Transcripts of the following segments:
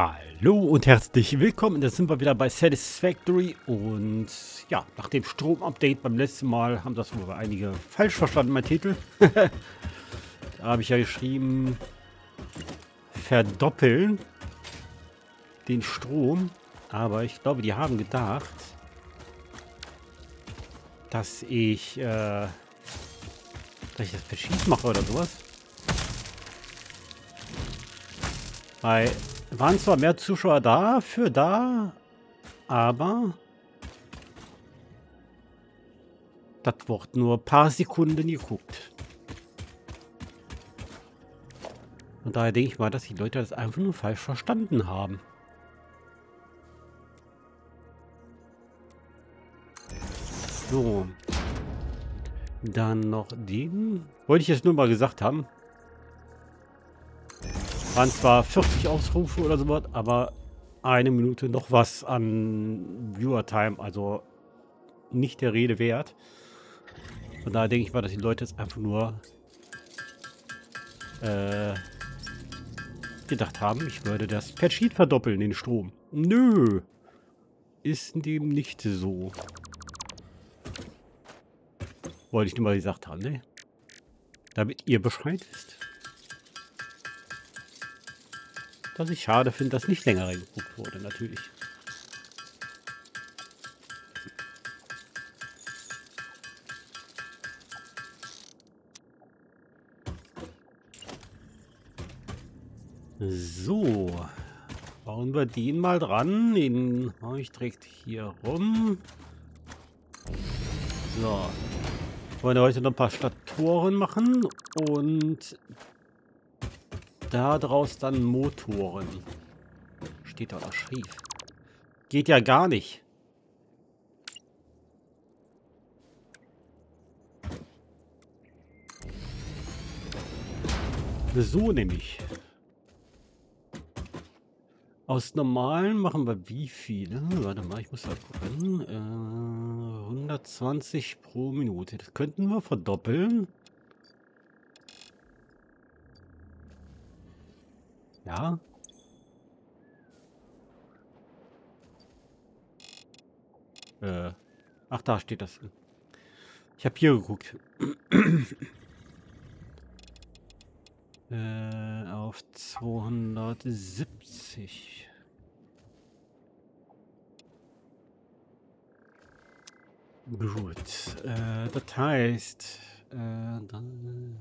Hallo und herzlich willkommen. Da sind wir wieder bei Satisfactory und ja, nach dem Strom-Update beim letzten Mal haben das wohl einige falsch verstanden, mein Titel. da habe ich ja geschrieben, verdoppeln den Strom, aber ich glaube, die haben gedacht, dass ich, äh, dass ich das verschiebt mache oder sowas. Weil waren zwar mehr Zuschauer da, für da, aber das wird nur ein paar Sekunden geguckt. Und daher denke ich mal, dass die Leute das einfach nur falsch verstanden haben. So. Dann noch den. Wollte ich jetzt nur mal gesagt haben. Waren zwar 40 Aufrufe oder sowas, aber eine Minute noch was an Viewer-Time, also nicht der Rede wert. Von daher denke ich mal, dass die Leute jetzt einfach nur äh, gedacht haben, ich würde das per Sheet verdoppeln, den Strom. Nö, ist dem nicht so. Wollte ich nur mal gesagt haben, ne? Damit ihr Bescheid wisst. Was ich schade finde, dass nicht länger reingeguckt wurde, natürlich. So. Bauen wir den mal dran. Den mache ich direkt hier rum. So. Wollen wir heute noch ein paar Stadttoren machen und Daraus dann Motoren. Steht da noch schief. Geht ja gar nicht. So nämlich. Aus normalen machen wir wie viele? Warte mal, ich muss da gucken. Äh, 120 pro Minute. Das könnten wir verdoppeln. Ja. Äh. Ach, da steht das. Ich habe hier geguckt. äh, auf 270. Gut. Äh, das heißt, äh, dann...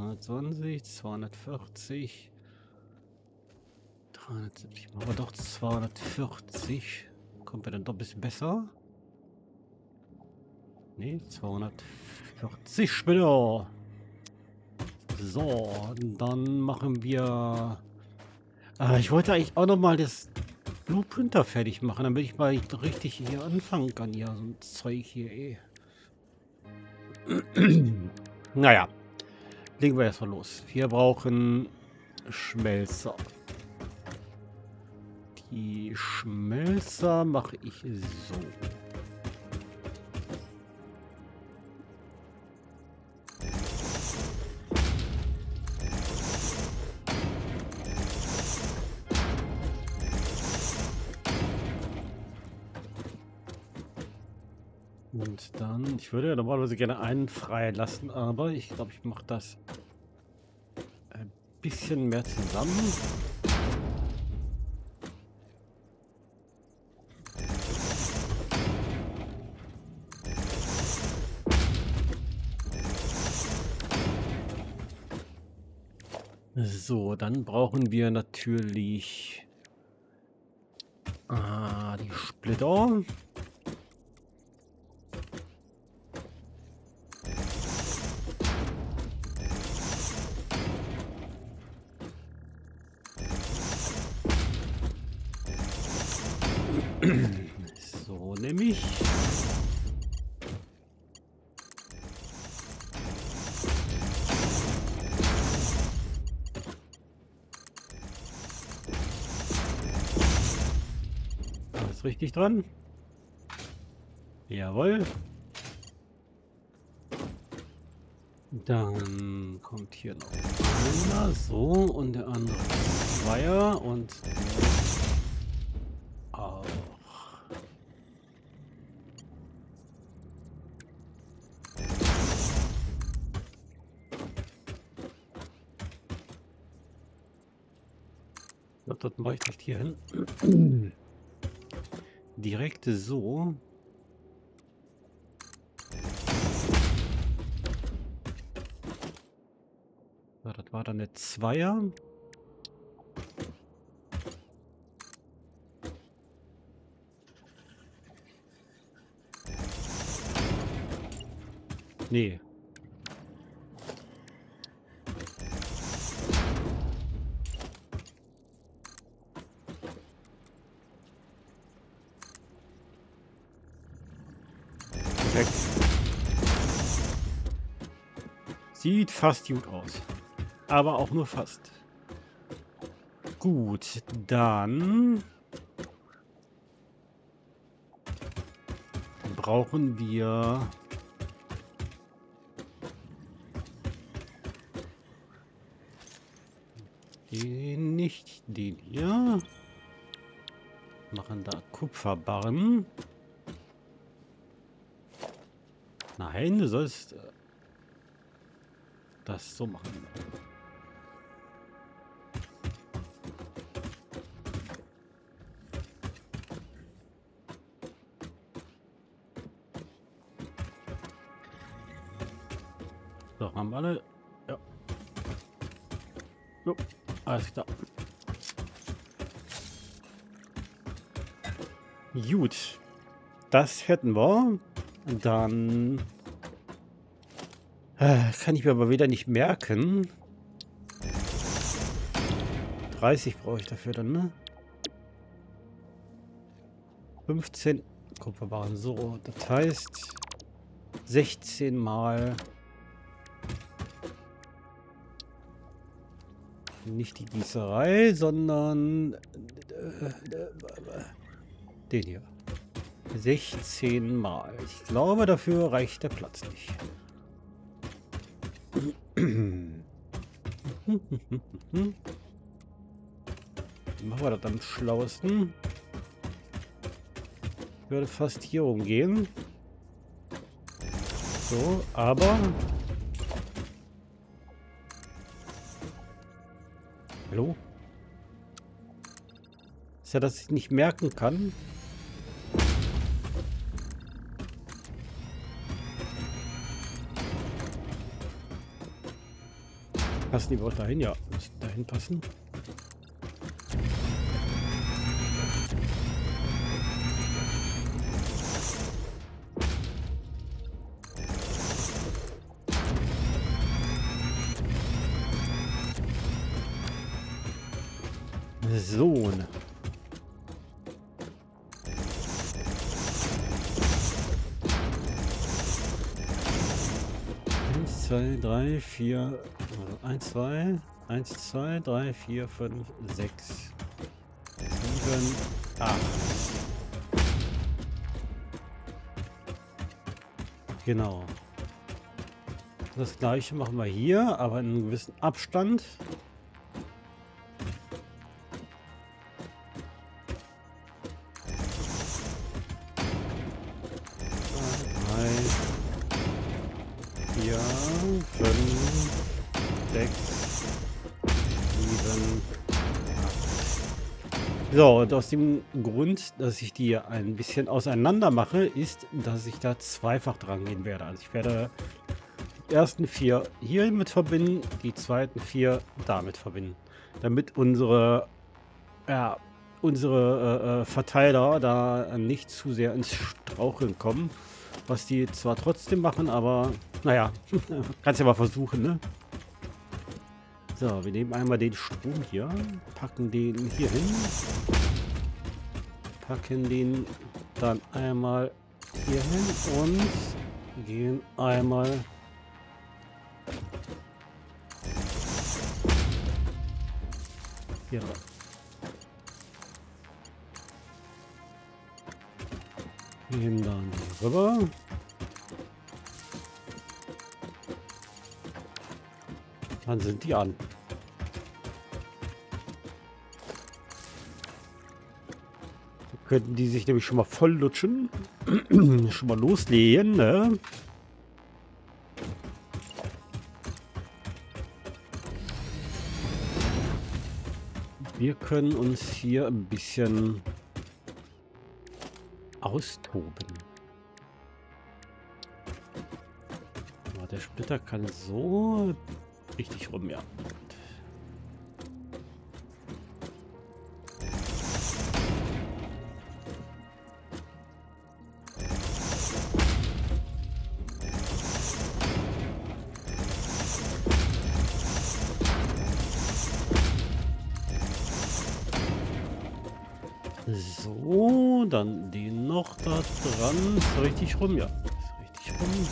Äh, 220, 240, 370, machen wir doch 240. Kommt wir dann doch ein bisschen besser? Ne, 240 bitte. So, dann machen wir... Äh, ich wollte eigentlich auch noch mal das Blueprinter fertig machen, damit ich mal richtig hier anfangen kann. Ja, so ein Zeug hier, eh. naja. Legen wir erstmal los. Wir brauchen Schmelzer. Die Schmelzer mache ich so. Ich würde ja normalerweise gerne einen frei lassen, aber ich glaube, ich mache das ein bisschen mehr zusammen. So, dann brauchen wir natürlich ah, die Splitter. Richtig dran? Jawohl. Dann kommt hier noch einer, so, und der andere Zweier und auch. Das mache ich nicht hier hin. Direkt so. So, das war dann eine Zweier. Nee. Sieht fast gut aus. Aber auch nur fast. Gut, dann brauchen wir den nicht den hier. Machen da Kupferbarren. Nein, du sollst äh, das so machen. So, haben wir alle. Ja. So, alles klar. Gut. Das hätten wir. Dann kann ich mir aber wieder nicht merken. 30 brauche ich dafür dann, ne? 15 Kupferbarren. So, das heißt 16 mal nicht die Gießerei, sondern den hier. 16 Mal. Ich glaube, dafür reicht der Platz nicht. Machen wir das am schlauesten. Ich würde fast hier umgehen. So, aber... Hallo? Ist ja, dass ich nicht merken kann. Passen die überhaupt dahin? Ja, müssen dahin passen. So. Eins, zwei, drei, vier, 1, 2, 1, 2, 3, 4, 5, 6, 7, 8. Genau. Das gleiche machen wir hier, aber in einem gewissen Abstand. So, und aus dem Grund, dass ich die ein bisschen auseinander mache, ist, dass ich da zweifach dran gehen werde. Also ich werde die ersten vier hier mit verbinden, die zweiten vier damit verbinden. Damit unsere, ja, unsere äh, äh Verteiler da nicht zu sehr ins Straucheln kommen. Was die zwar trotzdem machen, aber naja, kannst ja mal versuchen, ne? So, wir nehmen einmal den Strom hier, packen den hier hin, packen den dann einmal hier hin und gehen einmal hier rein. Gehen dann rüber. Dann sind die an. Könnten die sich nämlich schon mal voll lutschen. schon mal loslegen, ne? Wir können uns hier ein bisschen austoben. der Splitter kann so richtig rum, ja. So, dann die noch da dran. Ist richtig rum, ja. Ist richtig rum.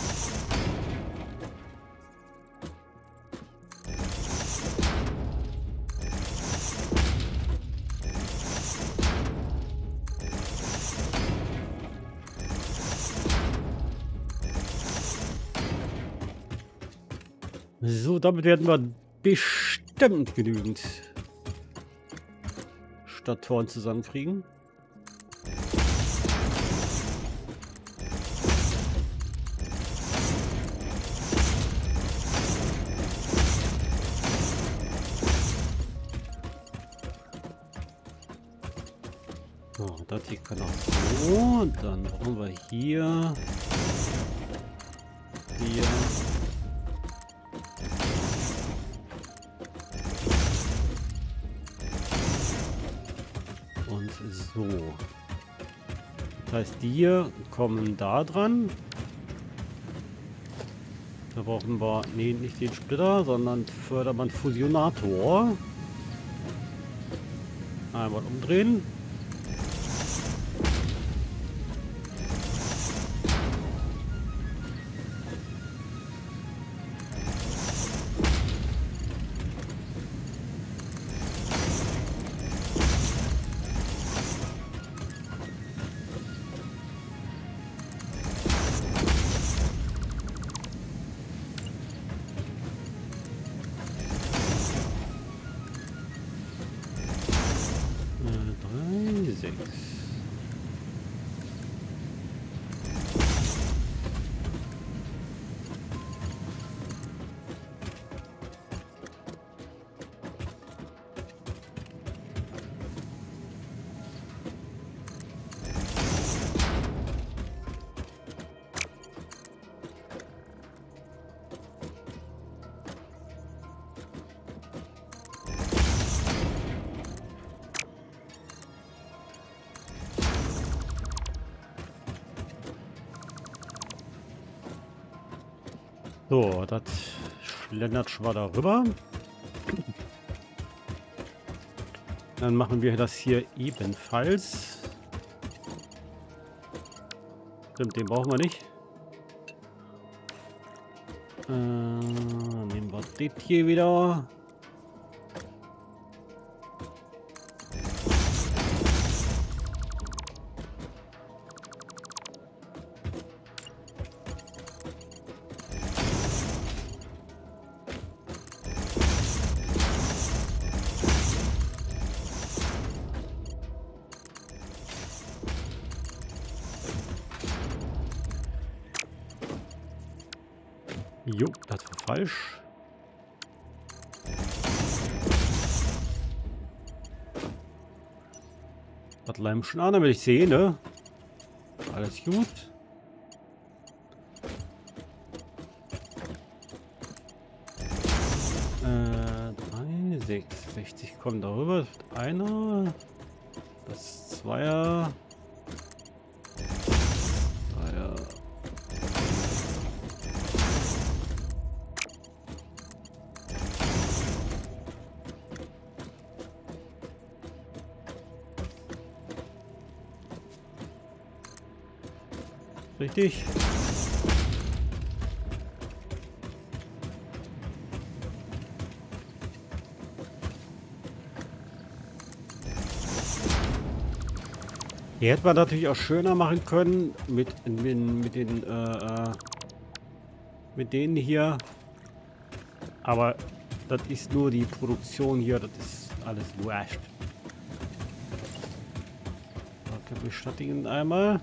So, damit werden wir bestimmt genügend Stadttoren zusammenkriegen. Hier kann auch so. Dann brauchen wir hier. Hier. So. Das heißt, die hier kommen da dran. Da brauchen wir, nee, nicht den Splitter, sondern Fördermann Fusionator. Einmal umdrehen. So, das schlendert schon mal darüber. Dann machen wir das hier ebenfalls. Stimmt, den brauchen wir nicht. Äh, nehmen wir das hier wieder. Jo, das war falsch. Was Leim schon an, damit ich sehe, ne? Alles gut. Äh, 3, 6, 60 kommt darüber. Einer. Das Zweier. Richtig. Hier hätte man natürlich auch schöner machen können mit, mit, mit den äh, äh, mit denen hier. Aber das ist nur die Produktion hier, das ist alles wurscht. Ich bestattigen einmal.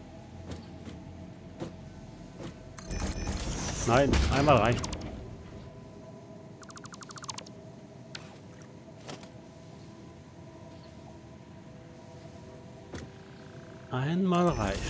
Nein, einmal reicht. Einmal reicht.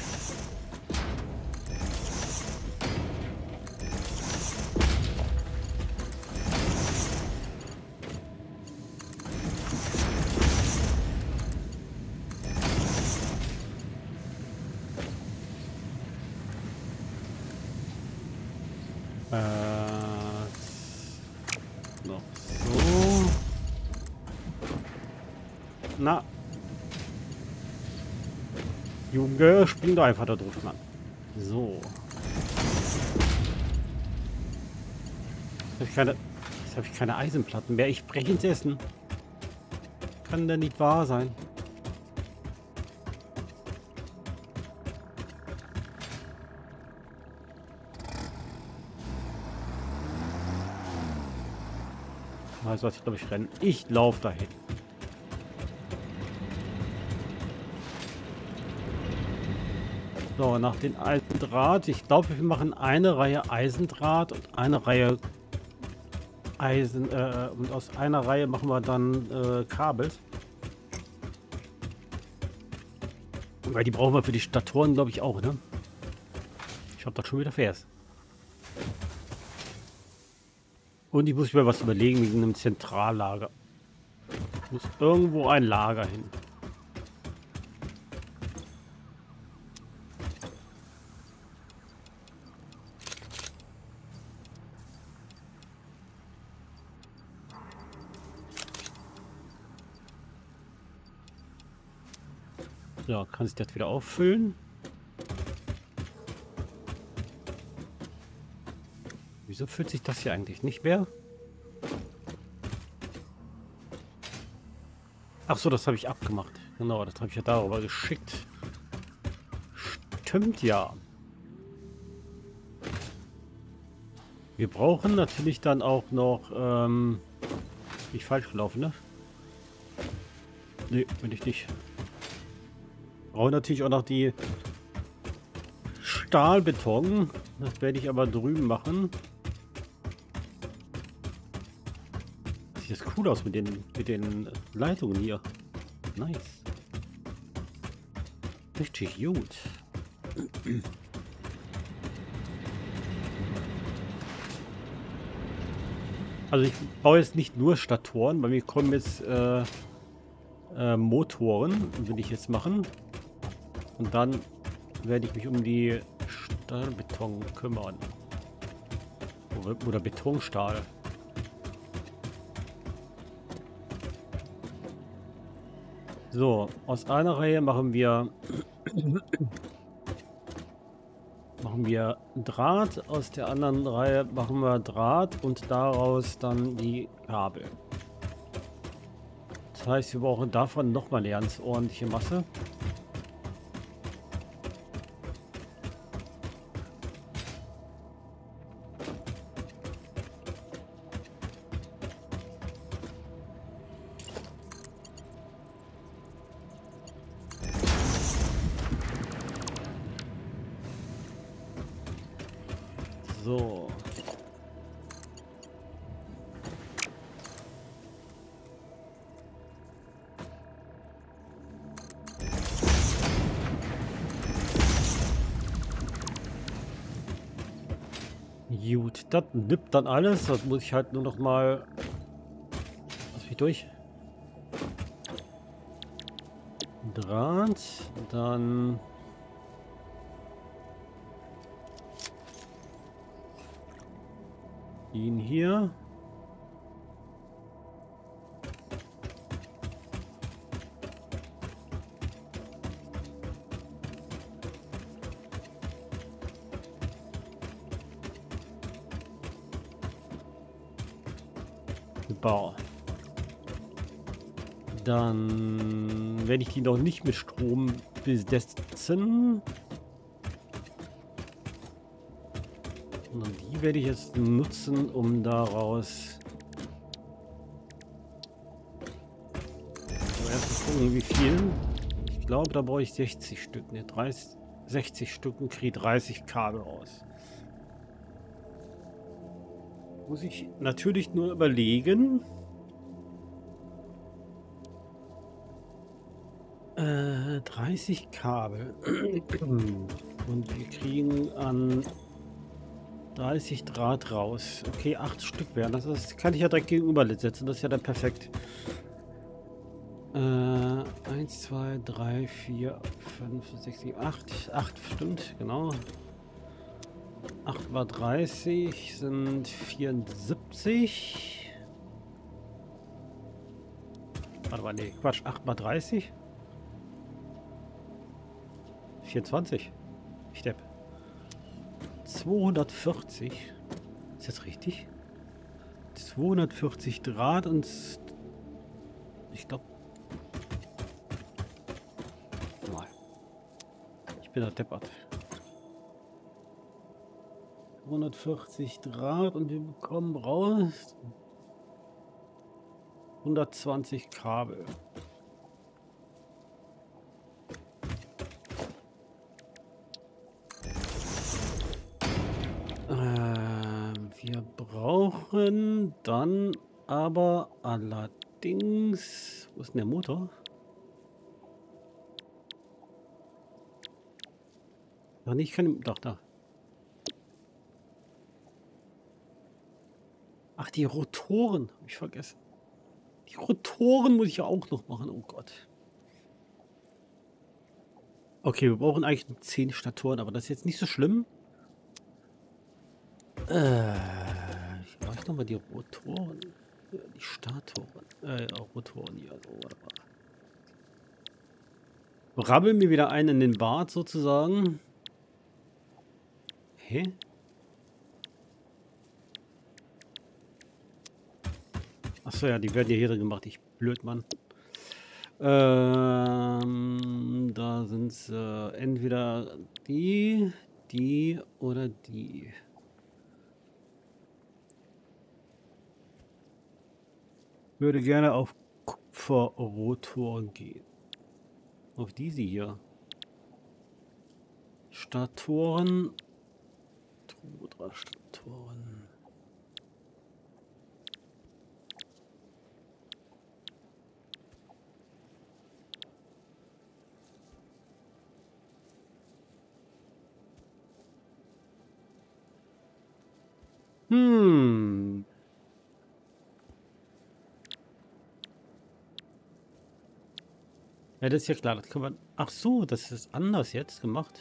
Spring doch einfach da drauf, Mann. So. Jetzt habe ich keine, habe ich keine Eisenplatten mehr. Ich breche ins Essen. Kann denn nicht wahr sein. Weißt du was, ich glaube, ich renne. Ich laufe dahin. So, nach den Eisendraht. Ich glaube, wir machen eine Reihe Eisendraht und eine Reihe Eisen. Äh, und aus einer Reihe machen wir dann äh, Kabel. Weil die brauchen wir für die Statoren, glaube ich, auch, ne? Ich habe das schon wieder fährst. Und ich muss mir was überlegen wegen einem Zentrallager. Ich muss irgendwo ein Lager hin. So, kann sich das wieder auffüllen. Wieso fühlt sich das hier eigentlich nicht mehr? Ach so, das habe ich abgemacht. Genau, das habe ich ja darüber geschickt. Stimmt ja. Wir brauchen natürlich dann auch noch... Ähm, bin ich falsch gelaufen, ne? Ne, bin ich nicht. Brauchen natürlich auch noch die Stahlbeton. Das werde ich aber drüben machen. Sieht das cool aus mit den, mit den Leitungen hier. Nice. Richtig gut. Also ich baue jetzt nicht nur Statoren, weil mir kommen jetzt äh, äh, Motoren, will ich jetzt machen. Und dann werde ich mich um die Stahlbeton kümmern. Oder Betonstahl. So, aus einer Reihe machen wir machen wir Draht, aus der anderen Reihe machen wir Draht und daraus dann die Kabel. Das heißt, wir brauchen davon nochmal eine ganz ordentliche Masse. Das nippt dann alles. Das muss ich halt nur noch mal... Lass mich durch. Draht, dann... Ihn hier. Bau. Dann werde ich die noch nicht mit Strom besetzen. Und die werde ich jetzt nutzen, um daraus erst gucken, wie viel. Ich glaube, da brauche ich 60 Stück. Ne, 30, 60 Stück und kriege 30 Kabel raus. Muss ich natürlich nur überlegen. Äh, 30 Kabel. Und wir kriegen an 30 Draht raus. Okay, 8 Stück werden. Das, das kann ich ja direkt gegenüber setzen. Das ist ja dann perfekt. Äh, 1, 2, 3, 4, 5, 6, 7, 8. 8 stimmt, genau. 8 mal 30 sind 74. Warte mal, nee, Quatsch. 8 mal 30? 24. Ich depp. 240. Ist das richtig? 240 Draht und ich glaube. Ich bin da deppert. 240 Draht und wir bekommen raus 120 Kabel. brauchen dann aber allerdings... Wo ist denn der Motor? Ach nicht, ich kann... Doch, da. Ach, die Rotoren. Habe ich vergessen. Die Rotoren muss ich ja auch noch machen. Oh Gott. Okay, wir brauchen eigentlich 10 Statoren, aber das ist jetzt nicht so schlimm. Äh nochmal die Rotoren. Die Statoren. Äh, Rotoren hier. So, warte mal. Rabbeln mir wieder einen in den Bart sozusagen. Hä? Achso, ja, die werden ja hier gemacht. Ich blöd, Mann. Ähm, da sind es äh, entweder die, die oder die. würde gerne auf Kupferrotoren gehen. Auf diese hier. Statoren. Statoren. Hmm. Ja, das ist ja klar. Das kann man. Ach so, das ist anders jetzt gemacht.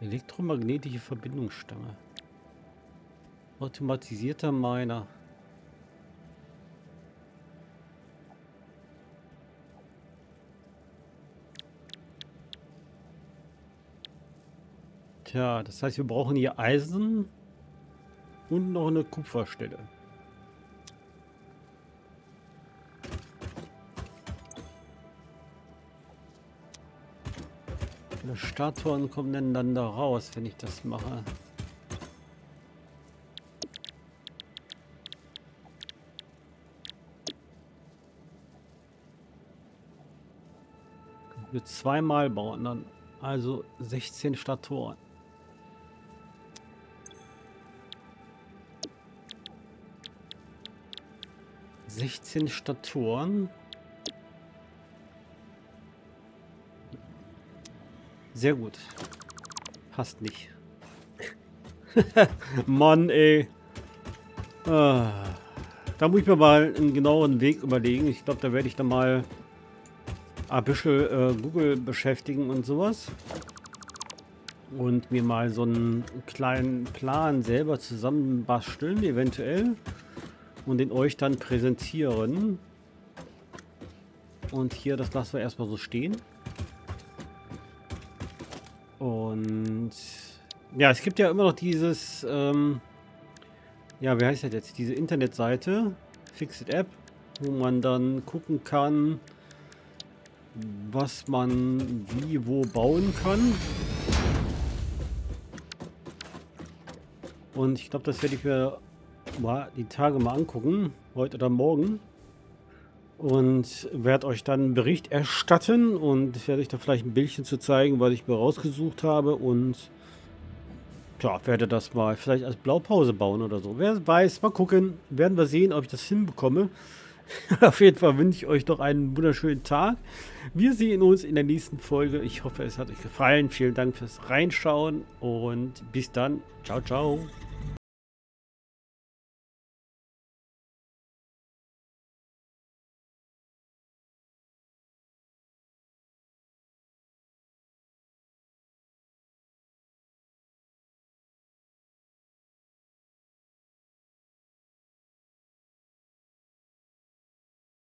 Elektromagnetische Verbindungsstange. Automatisierter Miner. Tja, das heißt, wir brauchen hier Eisen und noch eine Kupferstelle. viele Statuen kommen denn dann da raus, wenn ich das mache? Wir zweimal bauen dann. Also 16 Statuen. Sechzehn Statuen. Sehr gut. Passt nicht. Mann, ey. Ah. Da muss ich mir mal einen genaueren Weg überlegen. Ich glaube, da werde ich dann mal ein bisschen äh, Google beschäftigen und sowas. Und mir mal so einen kleinen Plan selber zusammenbasteln, eventuell. Und den euch dann präsentieren. Und hier, das lassen wir erstmal so stehen. Und ja, es gibt ja immer noch dieses, ähm, ja, wie heißt das jetzt? Diese Internetseite, Fixit App, wo man dann gucken kann, was man wie wo bauen kann. Und ich glaube, das werde ich mir mal die Tage mal angucken, heute oder morgen. und werde euch dann einen Bericht erstatten und werde euch da vielleicht ein Bildchen zu zeigen, was ich mir rausgesucht habe und ja, werde das mal vielleicht als Blaupause bauen oder so. Wer weiß, mal gucken, werden wir sehen, ob ich das hinbekomme. Auf jeden Fall wünsche ich euch noch einen wunderschönen Tag. Wir sehen uns in der nächsten Folge. Ich hoffe, es hat euch gefallen. Vielen Dank fürs Reinschauen und bis dann. Ciao, ciao.